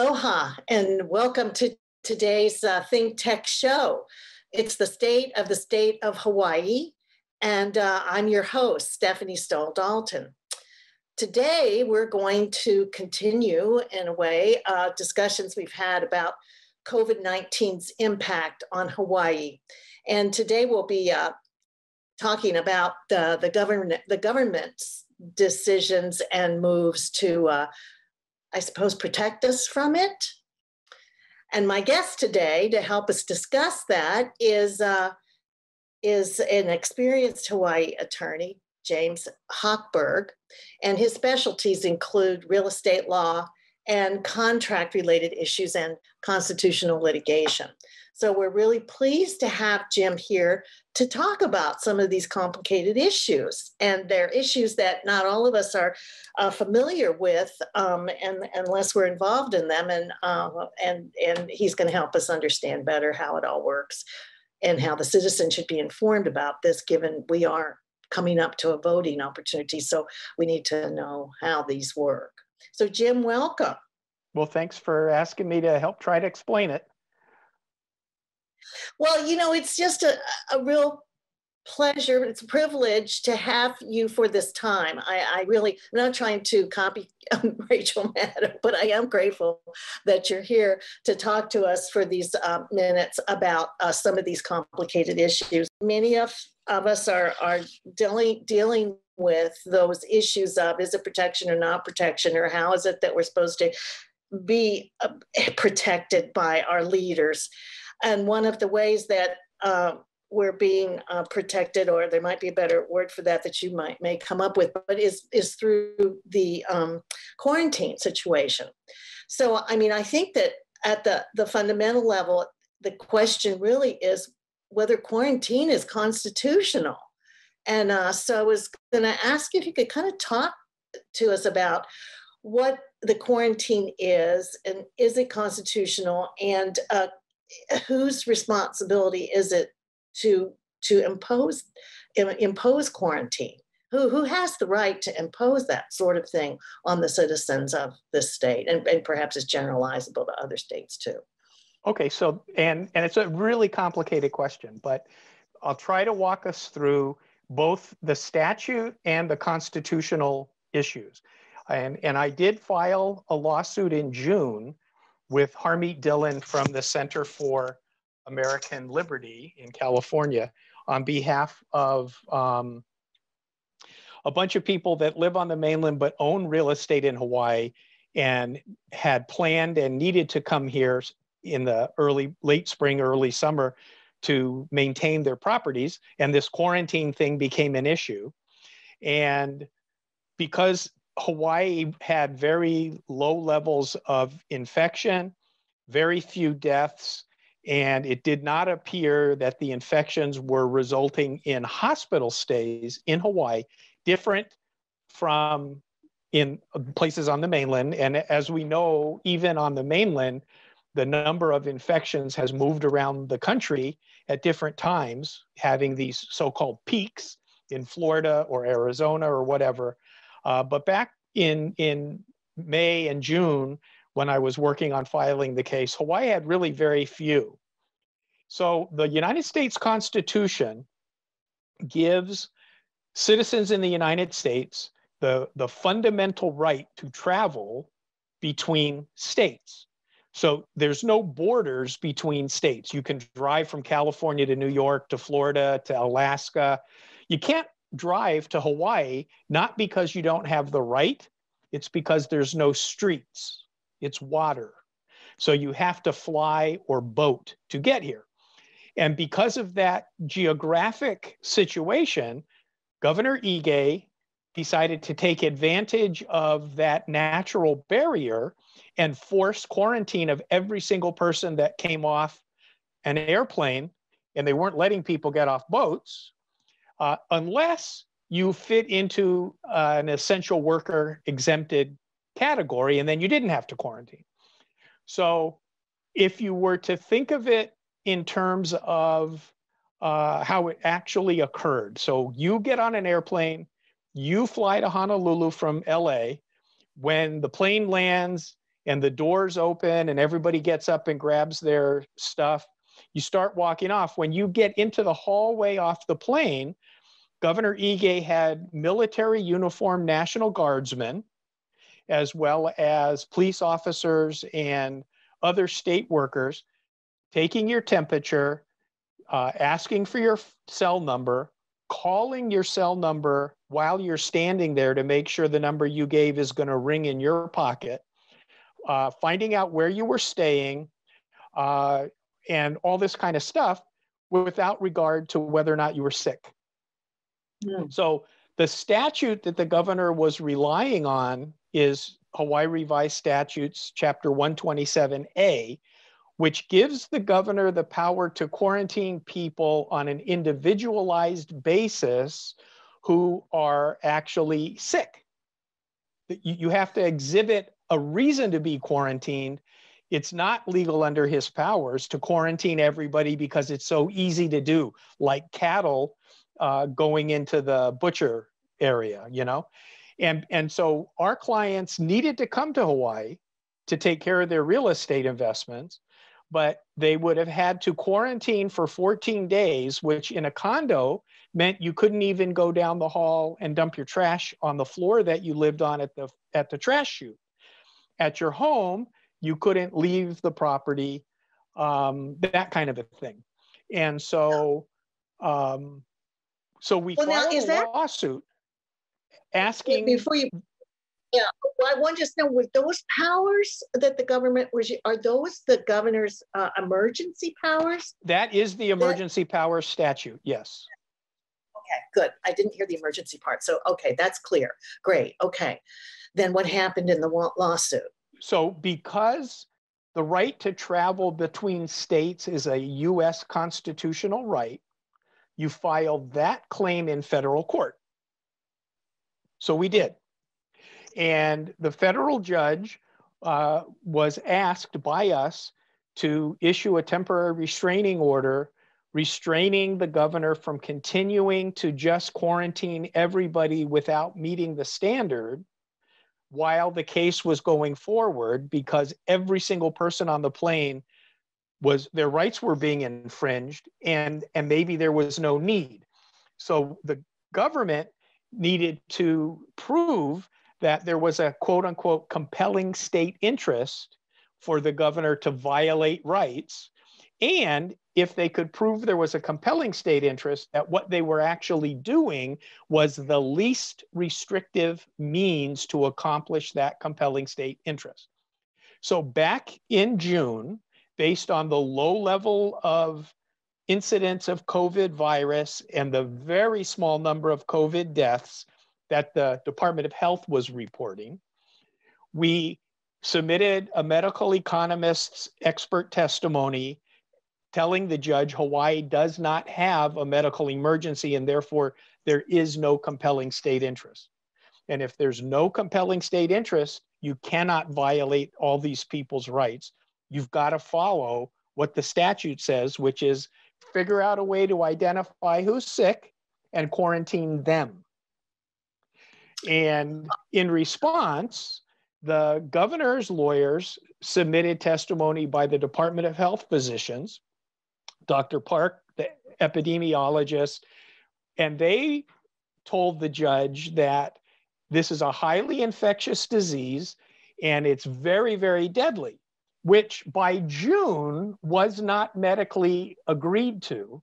Aloha and welcome to today's uh, Think Tech show. It's the state of the state of Hawaii, and uh, I'm your host, Stephanie Stoll Dalton. Today, we're going to continue, in a way, uh, discussions we've had about COVID 19's impact on Hawaii. And today, we'll be uh, talking about the, the, government, the government's decisions and moves to uh, I suppose, protect us from it. And my guest today to help us discuss that is, uh, is an experienced Hawaii attorney, James Hochberg, and his specialties include real estate law and contract related issues and constitutional litigation. So we're really pleased to have Jim here to talk about some of these complicated issues. And they're issues that not all of us are uh, familiar with um, and, unless we're involved in them. And, uh, and, and he's going to help us understand better how it all works and how the citizen should be informed about this, given we are coming up to a voting opportunity. So we need to know how these work. So, Jim, welcome. Well, thanks for asking me to help try to explain it. Well, you know, it's just a, a real pleasure. It's a privilege to have you for this time. I, I really, I'm not trying to copy um, Rachel Maddow, but I am grateful that you're here to talk to us for these uh, minutes about uh, some of these complicated issues. Many of, of us are, are dealing, dealing with those issues of is it protection or not protection, or how is it that we're supposed to be uh, protected by our leaders. And one of the ways that uh, we're being uh, protected, or there might be a better word for that that you might may come up with, but is is through the um, quarantine situation. So, I mean, I think that at the the fundamental level, the question really is whether quarantine is constitutional. And uh, so, I was going to ask if you could kind of talk to us about what the quarantine is and is it constitutional and uh, whose responsibility is it to to impose impose quarantine? Who who has the right to impose that sort of thing on the citizens of this state, and, and perhaps it's generalizable to other states too. Okay, so and and it's a really complicated question, but I'll try to walk us through both the statute and the constitutional issues. And, and I did file a lawsuit in June with Harmeet Dillon from the Center for American Liberty in California on behalf of um, a bunch of people that live on the mainland but own real estate in Hawaii and had planned and needed to come here in the early, late spring, early summer to maintain their properties. And this quarantine thing became an issue. And because Hawaii had very low levels of infection, very few deaths, and it did not appear that the infections were resulting in hospital stays in Hawaii, different from in places on the mainland. And as we know, even on the mainland, the number of infections has moved around the country at different times, having these so called peaks in Florida or Arizona or whatever. Uh, but back in, in May and June, when I was working on filing the case, Hawaii had really very few. So the United States Constitution gives citizens in the United States the, the fundamental right to travel between states. So there's no borders between states. You can drive from California to New York to Florida to Alaska. You can't drive to Hawaii, not because you don't have the right, it's because there's no streets, it's water. So you have to fly or boat to get here. And because of that geographic situation, Governor Ige decided to take advantage of that natural barrier and force quarantine of every single person that came off an airplane. And they weren't letting people get off boats uh, unless you fit into uh, an essential worker exempted category, and then you didn't have to quarantine. So, if you were to think of it in terms of uh, how it actually occurred, so you get on an airplane, you fly to Honolulu from LA. When the plane lands and the doors open and everybody gets up and grabs their stuff. You start walking off. When you get into the hallway off the plane, Governor Ige had military uniformed National Guardsmen, as well as police officers and other state workers taking your temperature, uh, asking for your cell number, calling your cell number while you're standing there to make sure the number you gave is going to ring in your pocket, uh, finding out where you were staying, uh, and all this kind of stuff without regard to whether or not you were sick. So the statute that the governor was relying on is Hawaii Revised Statutes, Chapter 127A, which gives the governor the power to quarantine people on an individualized basis who are actually sick. You have to exhibit a reason to be quarantined. It's not legal under his powers to quarantine everybody because it's so easy to do, like cattle uh, going into the butcher area, you know? And, and so our clients needed to come to Hawaii to take care of their real estate investments but they would have had to quarantine for 14 days, which in a condo meant you couldn't even go down the hall and dump your trash on the floor that you lived on at the at the trash chute. At your home, you couldn't leave the property, um, that kind of a thing. And so, um, so we well, filed now, a that, lawsuit asking before you yeah, well, I want to just know were those powers that the government was are those the governor's uh, emergency powers? That is the emergency that, powers statute. Yes. Okay, good. I didn't hear the emergency part, so okay, that's clear. Great. Okay, then what happened in the lawsuit? So because the right to travel between states is a U.S. constitutional right, you filed that claim in federal court. So we did. And the federal judge uh, was asked by us to issue a temporary restraining order restraining the governor from continuing to just quarantine everybody without meeting the standard while the case was going forward because every single person on the plane was their rights were being infringed and and maybe there was no need so the government needed to prove that there was a quote unquote compelling state interest for the governor to violate rights. And if they could prove there was a compelling state interest, that what they were actually doing was the least restrictive means to accomplish that compelling state interest. So, back in June, based on the low level of incidence of COVID virus and the very small number of COVID deaths, that the Department of Health was reporting. We submitted a medical economist's expert testimony telling the judge Hawaii does not have a medical emergency and therefore there is no compelling state interest. And if there's no compelling state interest, you cannot violate all these people's rights. You've got to follow what the statute says, which is figure out a way to identify who's sick and quarantine them. And in response, the governor's lawyers submitted testimony by the Department of Health physicians, Dr. Park, the epidemiologist, and they told the judge that this is a highly infectious disease and it's very, very deadly, which by June was not medically agreed to.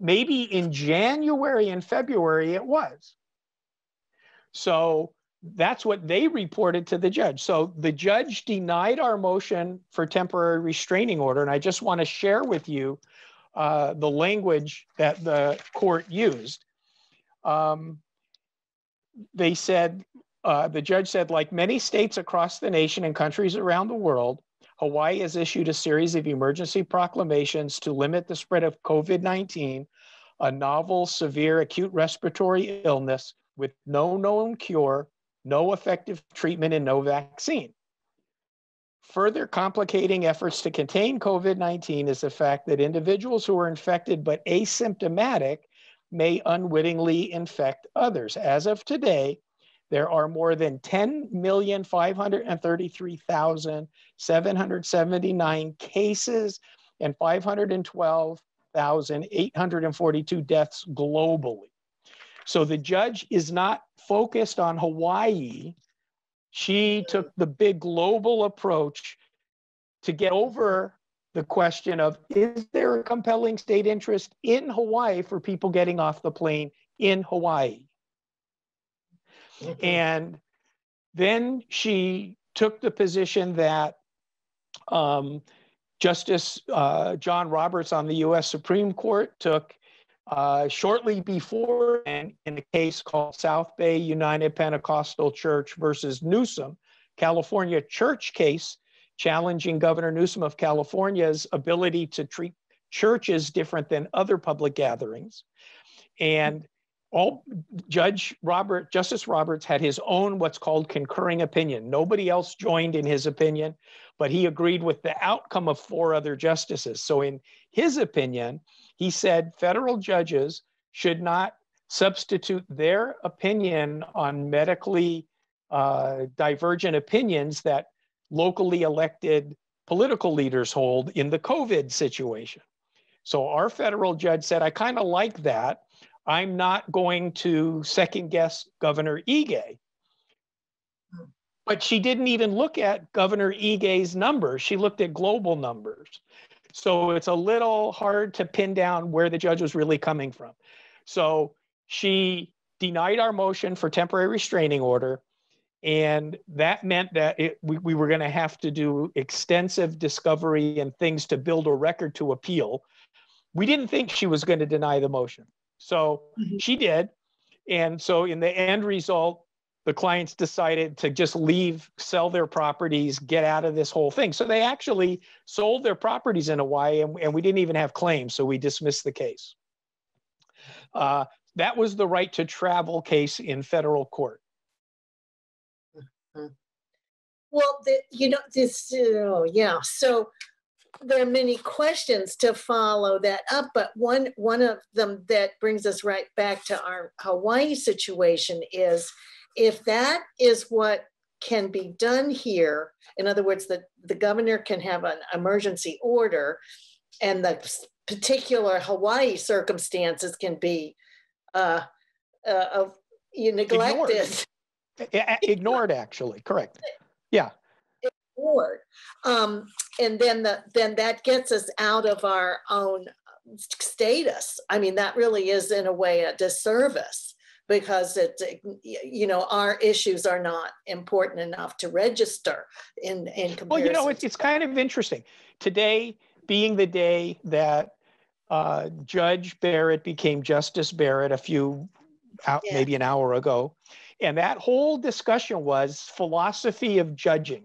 Maybe in January and February it was. So that's what they reported to the judge. So the judge denied our motion for temporary restraining order. And I just want to share with you uh, the language that the court used. Um, they said, uh, the judge said, like many states across the nation and countries around the world, Hawaii has issued a series of emergency proclamations to limit the spread of COVID 19, a novel, severe acute respiratory illness with no known cure, no effective treatment, and no vaccine. Further complicating efforts to contain COVID 19 is the fact that individuals who are infected but asymptomatic may unwittingly infect others. As of today, there are more than 10,533,779 cases and 512,842 deaths globally. So the judge is not focused on Hawaii. She took the big global approach to get over the question of is there a compelling state interest in Hawaii for people getting off the plane in Hawaii? Mm-hmm. And then she took the position that um, Justice uh, John Roberts on the US Supreme Court took uh, shortly before and in a case called South Bay United Pentecostal Church versus Newsom, California church case challenging Governor Newsom of California's ability to treat churches different than other public gatherings. And all Judge Robert, Justice Roberts had his own what's called concurring opinion. Nobody else joined in his opinion, but he agreed with the outcome of four other justices. So, in his opinion, he said federal judges should not substitute their opinion on medically uh, divergent opinions that locally elected political leaders hold in the COVID situation. So, our federal judge said, I kind of like that I'm not going to second guess Governor Ige. But she didn't even look at Governor Ige's numbers. She looked at global numbers. So it's a little hard to pin down where the judge was really coming from. So she denied our motion for temporary restraining order. And that meant that it, we, we were going to have to do extensive discovery and things to build a record to appeal. We didn't think she was going to deny the motion. So mm-hmm. she did. And so in the end result, the clients decided to just leave, sell their properties, get out of this whole thing. So they actually sold their properties in Hawaii and, and we didn't even have claims. So we dismissed the case. Uh, that was the right to travel case in federal court. Mm-hmm. Well, the, you know, this, oh, yeah. So there are many questions to follow that up, but one one of them that brings us right back to our Hawaii situation is if that is what can be done here, in other words, that the governor can have an emergency order and the particular Hawaii circumstances can be uh, uh, you neglected. Ignored. Ignored, actually, correct. Yeah board. Um, and then the, then that gets us out of our own status. I mean, that really is in a way a disservice because it, you know, our issues are not important enough to register in in comparison. Well, you know, it's, it's kind of interesting. Today being the day that uh, Judge Barrett became Justice Barrett a few, out, yeah. maybe an hour ago, and that whole discussion was philosophy of judging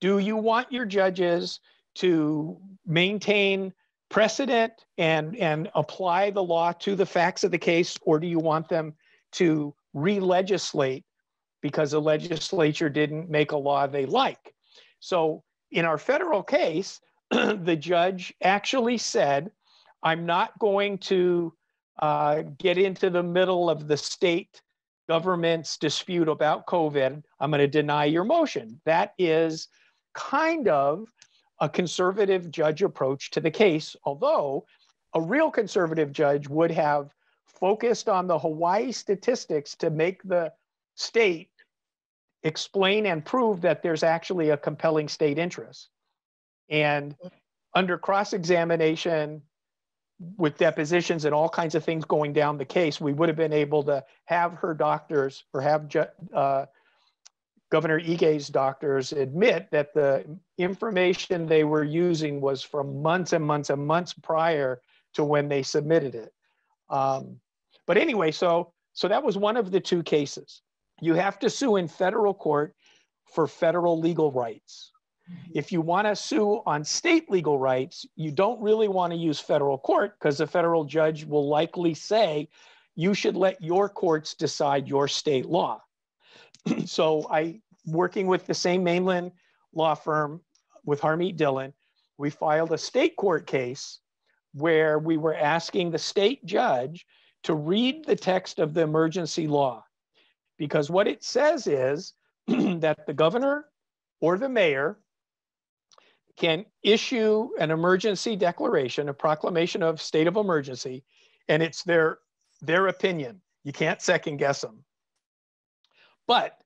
do you want your judges to maintain precedent and, and apply the law to the facts of the case, or do you want them to re legislate because the legislature didn't make a law they like? So, in our federal case, the judge actually said, I'm not going to uh, get into the middle of the state government's dispute about COVID. I'm going to deny your motion. That is kind of a conservative judge approach to the case, although a real conservative judge would have focused on the Hawaii statistics to make the state explain and prove that there's actually a compelling state interest. And under cross examination, with depositions and all kinds of things going down the case, we would have been able to have her doctors or have uh, Governor Ige's doctors admit that the information they were using was from months and months and months prior to when they submitted it. Um, but anyway, so so that was one of the two cases. You have to sue in federal court for federal legal rights. If you want to sue on state legal rights, you don't really want to use federal court because the federal judge will likely say you should let your courts decide your state law. so I, working with the same mainland law firm with Harmeet Dillon, we filed a state court case where we were asking the state judge to read the text of the emergency law because what it says is that the governor or the mayor can issue an emergency declaration, a proclamation of state of emergency, and it's their their opinion. You can't second guess them. But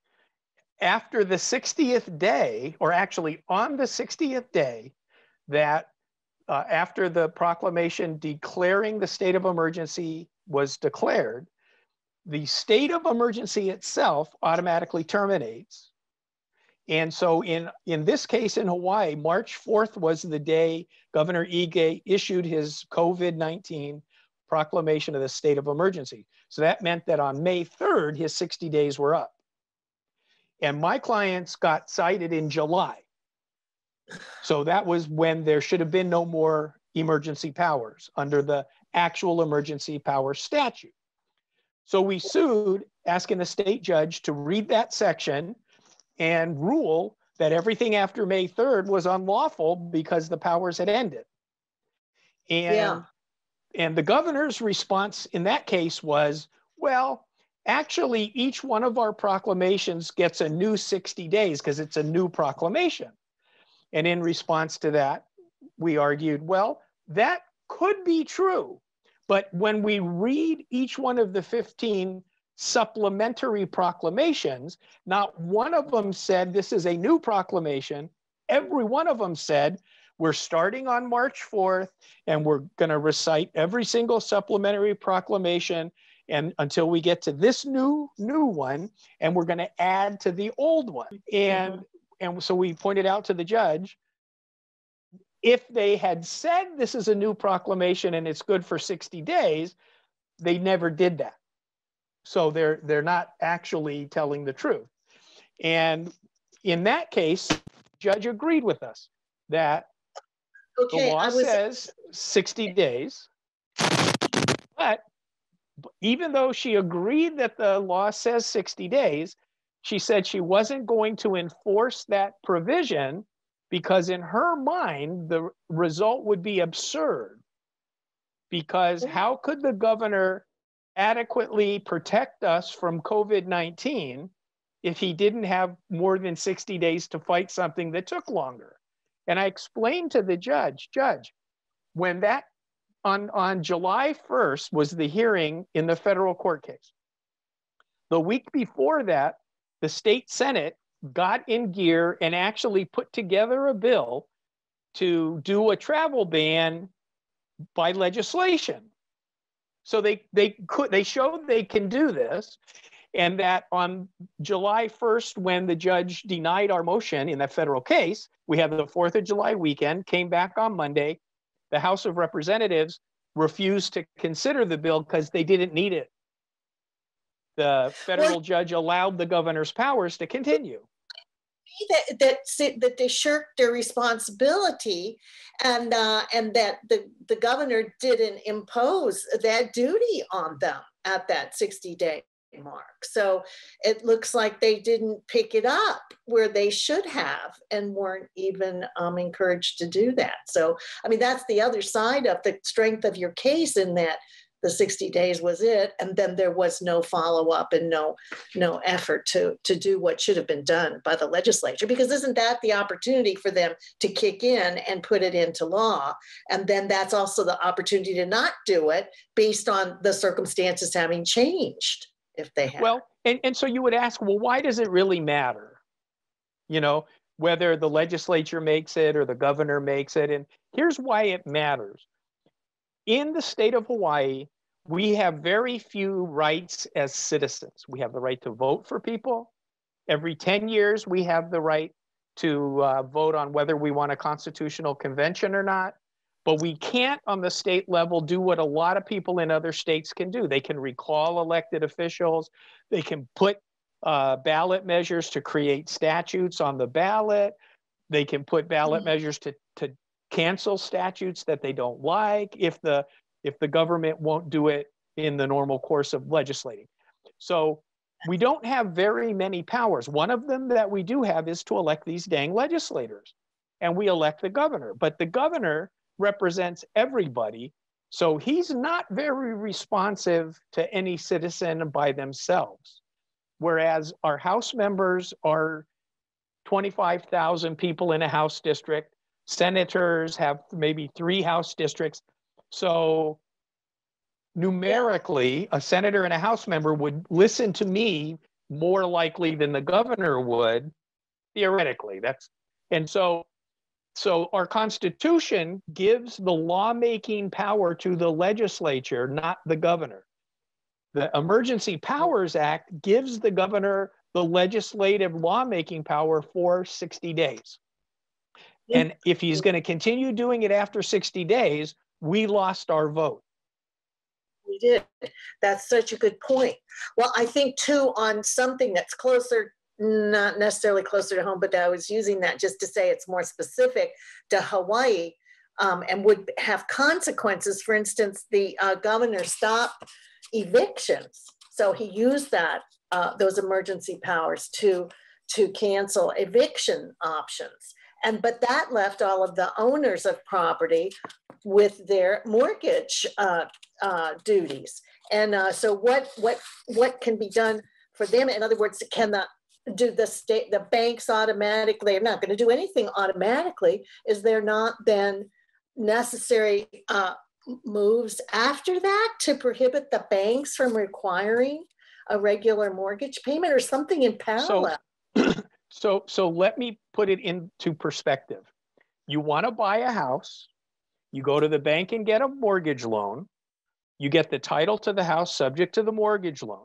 after the 60th day, or actually on the 60th day, that uh, after the proclamation declaring the state of emergency was declared, the state of emergency itself automatically terminates. And so in, in this case in Hawaii, March 4th was the day Governor Ige issued his COVID-19 proclamation of the state of emergency. So that meant that on May 3rd, his 60 days were up. And my clients got cited in July. So that was when there should have been no more emergency powers under the actual emergency power statute. So we sued, asking the state judge to read that section and rule that everything after May 3rd was unlawful because the powers had ended. And, yeah. and the governor's response in that case was, well, actually, each one of our proclamations gets a new 60 days because it's a new proclamation. And in response to that, we argued, well, that could be true. But when we read each one of the 15 supplementary proclamations, not one of them said this is a new proclamation. Every one of them said we're starting on March 4th and we're going to recite every single supplementary proclamation and until we get to this new new one and we're going to add to the old one. And mm-hmm. and so we pointed out to the judge if they had said this is a new proclamation and it's good for 60 days they never did that. So they're they're not actually telling the truth. And in that case judge agreed with us that okay, the law was... says 60 days but even though she agreed that the law says 60 days, she said she wasn't going to enforce that provision because, in her mind, the result would be absurd. Because mm-hmm. how could the governor adequately protect us from COVID 19 if he didn't have more than 60 days to fight something that took longer? And I explained to the judge, Judge, when that on, on July 1st was the hearing in the federal court case. The week before that, the state Senate got in gear and actually put together a bill to do a travel ban by legislation. So they they could they showed they can do this, and that on July 1st, when the judge denied our motion in that federal case, we had the Fourth of July weekend, came back on Monday, the House of Representatives refused to consider the bill because they didn't need it. The federal well, judge allowed the governor's powers to continue. That, that that they shirked their responsibility, and uh, and that the the governor didn't impose that duty on them at that sixty day mark. So it looks like they didn't pick it up where they should have and weren't even um, encouraged to do that. So, I mean, that's the other side of the strength of your case in that the 60 days was it and then there was no follow-up and no no effort to to do what should have been done by the legislature because isn't that the opportunity for them to kick in and put it into law and then that's also the opportunity to not do it based on the circumstances having changed if they have. Well, and, and so you would ask, well, why does it really matter? You know, whether the legislature makes it or the governor makes it. And here's why it matters. In the state of Hawaii, we have very few rights as citizens. We have the right to vote for people. Every 10 years, we have the right to uh, vote on whether we want a constitutional convention or not. But we can't on the state level do what a lot of people in other states can do. They can recall elected officials, they can put uh, ballot measures to create statutes on the ballot, they can put ballot mm-hmm. measures to, to cancel statutes that they don't like if the if the government won't do it in the normal course of legislating. So we don't have very many powers. One of them that we do have is to elect these dang legislators. And we elect the governor. But the governor represents everybody. So he's not very responsive to any citizen by themselves. whereas our House members are 25,000 people in a House district. Senators have maybe three House districts. So numerically, a senator and a House member would listen to me more likely than the governor would, theoretically. That's and so so our constitution gives the lawmaking power to the legislature, not the governor. The Emergency Powers Act gives the governor the legislative lawmaking power for 60 days. And if he's going to continue doing it after 60 days, we lost our vote. We did. That's such a good point. Well, I think too, on something that's closer, not necessarily closer to home, but I was using that just to say it's more specific to Hawaii um, and would have consequences. For instance, the uh, governor stopped evictions. So he used that, uh, those emergency powers to, to cancel eviction options. And but that left all of the owners of property with their mortgage uh, uh, duties. And uh, so what what what can be done for them? In other words, can the do the state the banks automatically? They're not going to do anything automatically. Is there not then necessary uh, moves after that to prohibit the banks from requiring a regular mortgage payment or something in parallel? So, so, so let me put it into perspective. You want to buy a house, you go to the bank and get a mortgage loan. You get the title to the house subject to the mortgage loan.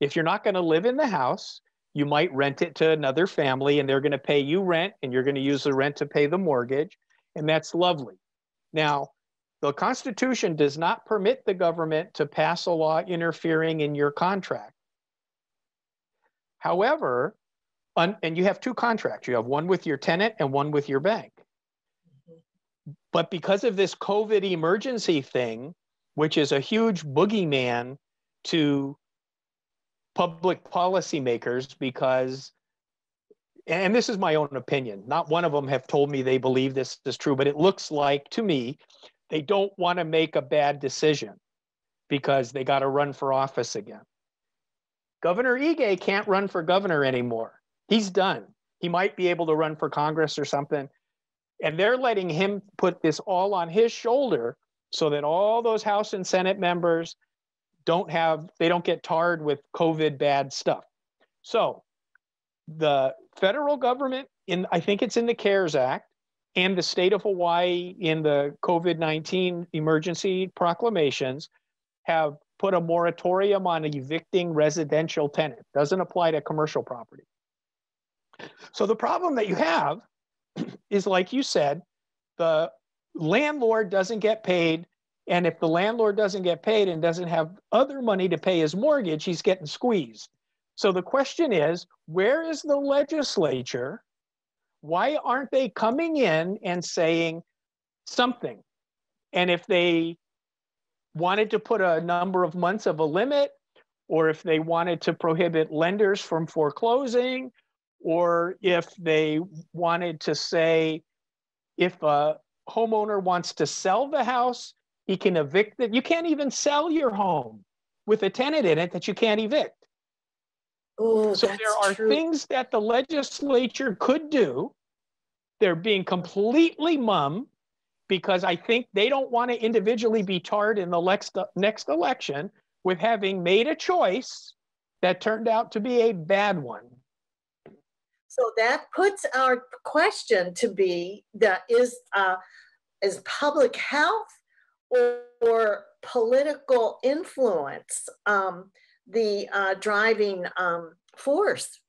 If you're not going to live in the house, you might rent it to another family and they're going to pay you rent and you're going to use the rent to pay the mortgage. And that's lovely. Now, the Constitution does not permit the government to pass a law interfering in your contract. However, and you have two contracts you have one with your tenant and one with your bank. But because of this COVID emergency thing, which is a huge boogeyman to public policymakers, because, and this is my own opinion, not one of them have told me they believe this is true, but it looks like to me they don't want to make a bad decision because they got to run for office again. Governor Ige can't run for governor anymore. He's done. He might be able to run for Congress or something, and they're letting him put this all on his shoulder so that all those House and Senate members don't have, they don't get tarred with COVID bad stuff. So the federal government, in I think it's in the CARES Act, and the state of Hawaii in the COVID 19 emergency proclamations have put a moratorium on evicting residential tenants. Doesn't apply to commercial property. So the problem that you have is like you said, the landlord doesn't get paid. And if the landlord doesn't get paid and doesn't have other money to pay his mortgage, he's getting squeezed. So the question is where is the legislature? Why aren't they coming in and saying something? And if they wanted to put a number of months of a limit, or if they wanted to prohibit lenders from foreclosing, or if they wanted to say if a homeowner wants to sell the house, he can evict it. You can't even sell your home with a tenant in it that you can't evict. Oh, so there are true. things that the legislature could do. They're being completely mum because I think they don't want to individually be tarred in the next, next election with having made a choice that turned out to be a bad one. So that puts our question to be that is uh, is public health or, or political influence um, the uh, driving um, force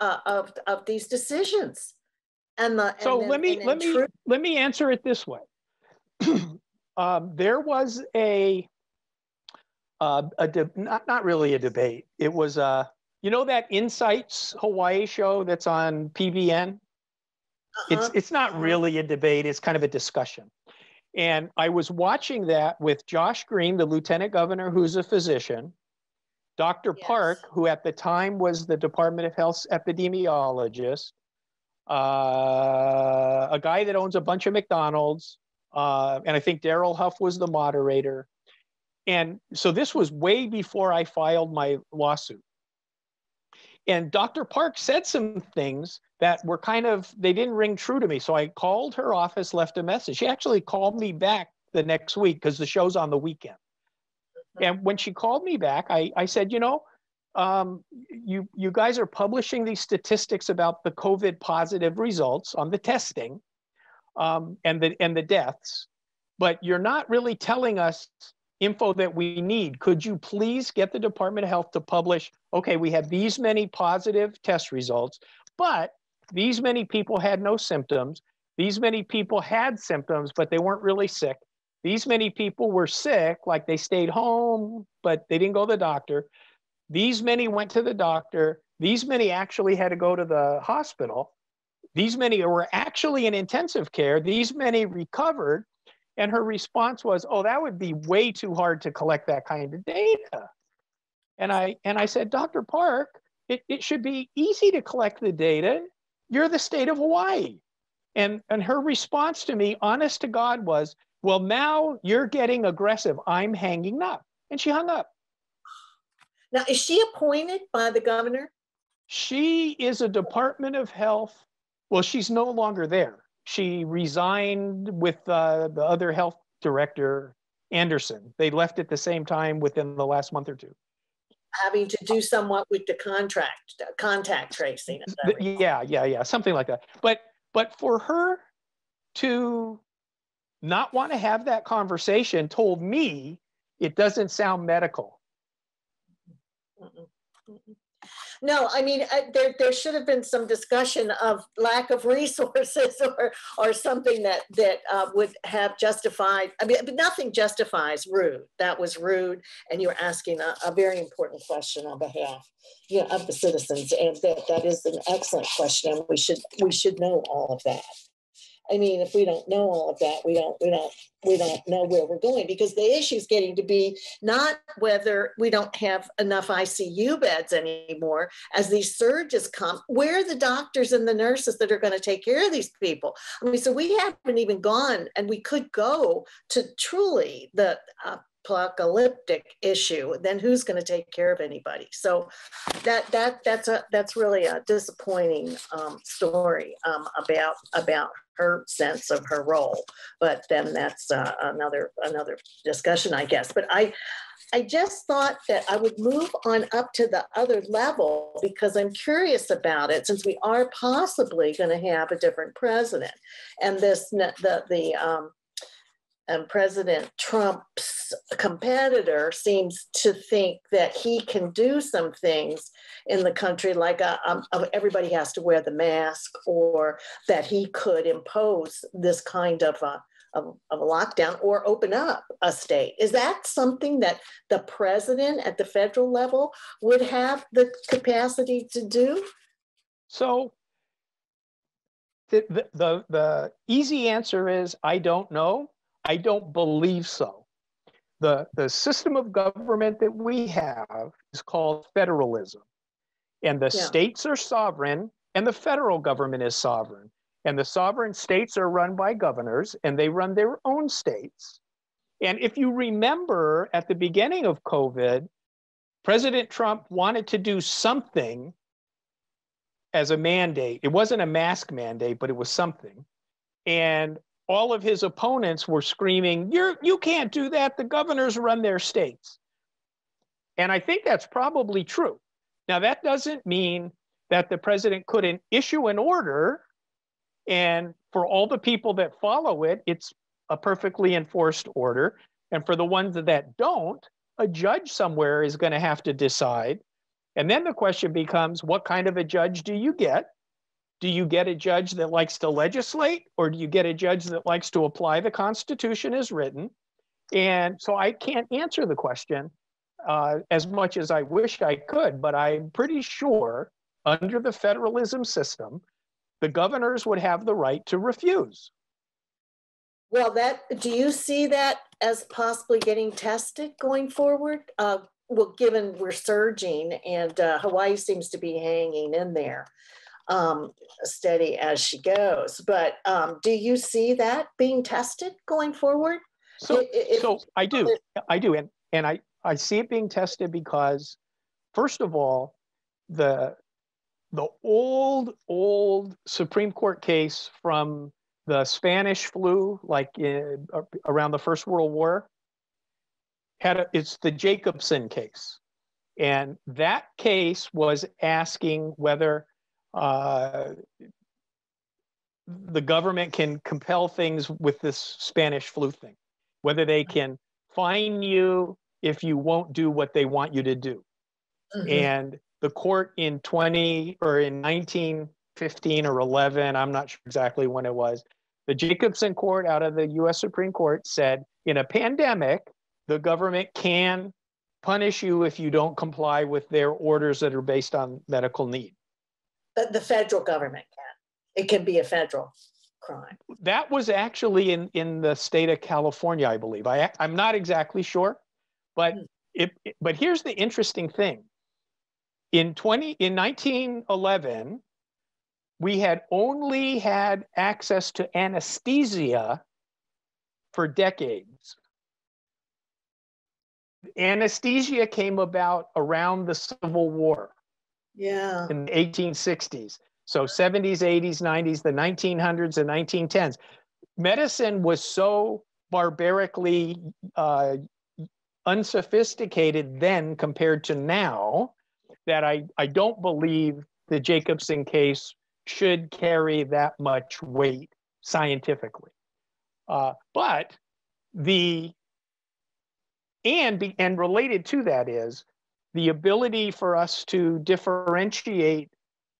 uh, of of these decisions? And the so and let me let me let me answer it this way. um, there was a uh, a de- not not really a debate. It was a you know that Insights Hawaii show that's on PBN? Uh-huh. It's it's not uh-huh. really a debate, it's kind of a discussion. And I was watching that with Josh Green, the lieutenant governor who's a physician, Dr. Yes. Park, who at the time was the Department of Health's epidemiologist, uh, a guy that owns a bunch of McDonald's, uh, and I think Daryl Huff was the moderator. And so this was way before I filed my lawsuit. And Dr. Park said some things that were kind of they didn't ring true to me. So I called her office, left a message. She actually called me back the next week because the show's on the weekend. Mm-hmm. And when she called me back, I, I said, you know, um, you you guys are publishing these statistics about the COVID positive results on the testing um, and the and the deaths, but you're not really telling us info that we need. Could you please get the Department of Health to publish? Okay, we have these many positive test results, but these many people had no symptoms. These many people had symptoms, but they weren't really sick. These many people were sick, like they stayed home, but they didn't go to the doctor. These many went to the doctor. These many actually had to go to the hospital. These many were actually in intensive care. These many recovered. And her response was, "Oh, that would be way too hard to collect that kind of data." And I and I said, "Dr. Park, it, it should be easy to collect the data. You're the state of Hawaii." And and her response to me, honest to God, was, "Well, now you're getting aggressive. I'm hanging up." And she hung up. Now, is she appointed by the governor? She is a Department of Health. Well, she's no longer there. She resigned with uh, the other health director, Anderson. They left at the same time within the last month or two. Having to do somewhat with the contract, uh, contact tracing. Yeah, yeah, yeah, something like that. But but for her to not want to have that conversation told me it doesn't sound medical. No, I mean, I, there, there should have been some discussion of lack of resources or, or something that, that uh, would have justified, I mean, but nothing justifies rude. That was rude. And you're asking a, a very important question on behalf you know, of the citizens. And that, that is an excellent question. And we should, we should know all of that. I mean, if we don't know all of that, we don't, we don't, we don't know where we're going because the issue is getting to be not whether we don't have enough ICU beds anymore as these surges come. Where are the doctors and the nurses that are going to take care of these people? I mean, so we haven't even gone, and we could go to truly the apocalyptic issue then who's going to take care of anybody so that that that's a that's really a disappointing um, story um, about about her sense of her role. But then that's uh, another another discussion i guess. But i i just thought that i would move on up to the other level because i'm curious about it since we are possibly going to have a different president. And this the the um, and President Trump's competitor seems to think that he can do some things in the country, like a, uh, um, uh, everybody has to wear the mask, or that he could impose this kind of a, of, of a lockdown or open up a state. Is that something that the president at the federal level would have the capacity to do? So the, the, the easy answer is I don't know I don't believe so. The, the system of government that we have is called federalism. And the yeah. states are sovereign, and the federal government is sovereign. And the sovereign states are run by governors, and they run their own states. And if you remember at the beginning of COVID, President Trump wanted to do something as a mandate. It wasn't a mask mandate, but it was something. And all of his opponents were screaming, You're, you can't do that. The governors run their states. And I think that's probably true. Now, that doesn't mean that the president couldn't issue an order, and for all the people that follow it, it's a perfectly enforced order. And for the ones that don't, a judge somewhere is going to have to decide. And then the question becomes what kind of a judge do you get? Do you get a judge that likes to legislate, or do you get a judge that likes to apply the Constitution as written? And so I can't answer the question uh, as much as I wish I could, but I'm pretty sure under the federalism system, the governors would have the right to refuse. Well, that do you see that as possibly getting tested going forward? Uh, well, given we're surging and uh, Hawaii seems to be hanging in there um, steady as she goes. But um, do you see that being tested going forward? So, so I do, I do, and and I I see it being tested because, first of all, the the old, old Supreme Court case from the Spanish flu, like in, around the First World War, had a, it's the Jacobson case. And that case was asking whether uh, the government can compel things with this Spanish flu thing, whether they can fine you if you won't do what they want you to do. Mm-hmm. And the court in 20 or in 1915 or 11, I'm not sure exactly when it was, the Jacobson court out of the US Supreme Court said in a pandemic, the government can punish you if you don't comply with their orders that are based on medical need. The, the federal government can. It can be a federal crime. That was actually in, in the state of California, I believe. I, I'm not exactly sure, but hmm. it, but here's the interesting thing. In 20 in 1911, we had only had access to anesthesia for decades. Anesthesia came about around the Civil War. Yeah. In the 1860s. So 70s, 80s, 90s, the 1900s, and 1910s. Medicine was so barbarically uh, unsophisticated then compared to now that I, I don't believe the Jacobson case should carry that much weight scientifically. Uh, but the and be, and related to that is the ability for us to differentiate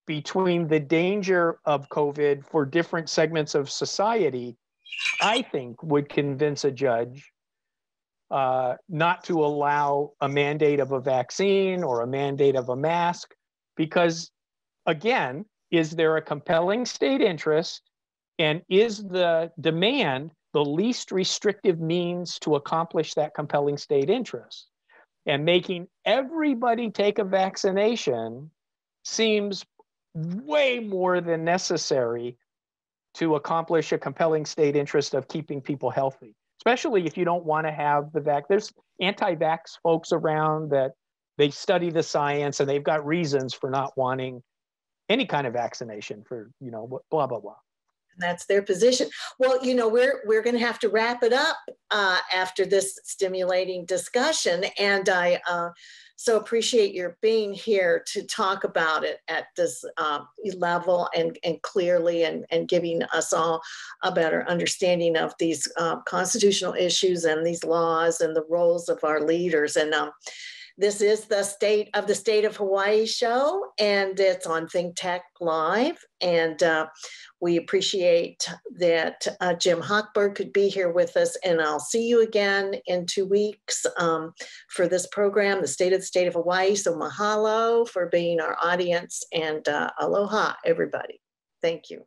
between the danger of COVID for different segments of society, I think would convince a judge uh, not to allow a mandate of a vaccine or a mandate of a mask, because again, is there a compelling state interest? And is the demand the least restrictive means to accomplish that compelling state interest? And making everybody take a vaccination seems way more than necessary to accomplish a compelling state interest of keeping people healthy, especially if you don't want to have the vac. There's anti vax folks around that they study the science and they've got reasons for not wanting any kind of vaccination for you know blah blah blah that's their position. Well you know we're we're going to have to wrap it up uh, after this stimulating discussion. And i uh, so appreciate your being here to talk about it at this uh, level and, and clearly and, and giving us all a better understanding of these uh, constitutional issues and these laws and the roles of our leaders. And um, this is the State of the State of Hawaii show, and it's on Think Tech Live. And uh, we appreciate that uh, Jim Hochberg could be here with us. And I'll see you again in two weeks um, for this program, The State of the State of Hawaii. So mahalo for being our audience, and uh, aloha, everybody. Thank you.